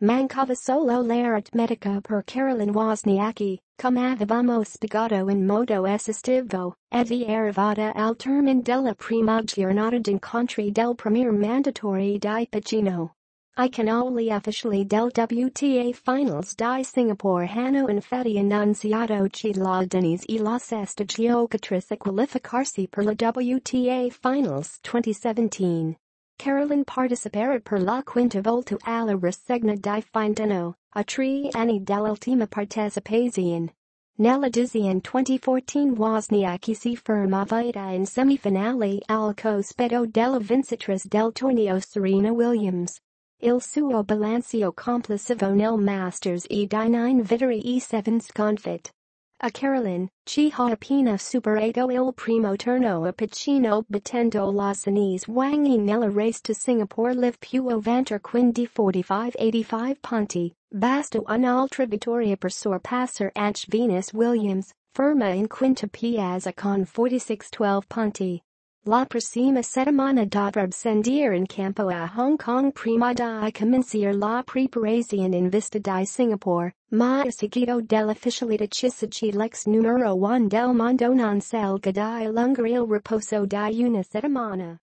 Mancava solo l'aritmetica per Caroline Wozniacki, come avevamo spiegato in modo estivo, e vi arrivata al termine della prima giornata d'incontri del premier mandatory di Pechino. I can only officially del WTA Finals di Singapore hanno infatti annunciato che la Denise e la sesta giocatrice qualificarsi per la WTA Finals 2017. Caroline parteciperà per la quinta volta alla rassegna di Findano, a tre anni dell'ultima partecipazione. Nella edizione 2014 Wozniacki si fermava in semifinale al cospetto della vincitrice del torneo Serena Williams. Il suo bilancio complessivo nel Masters e di 9 vittorie e 7 sconfitte. A Caroline, chi ha appena superato il primo turno a Pechino battendo la Chinese Wang Yi nella race to Singapore Live più avanti quindi 45-85 punti, basta un'altra vittoria per sorpassare Anch Venus Williams, Firma in quinta piazza con 46-12 punti. La prossima settimana dovrà scendere in campo a Hong Kong prima di cominciare la preparazione in vista di Singapore, ma a seguito dell'ufficialità che l'ex numero 1 del mondo non salga di lungo riposo di una settimana.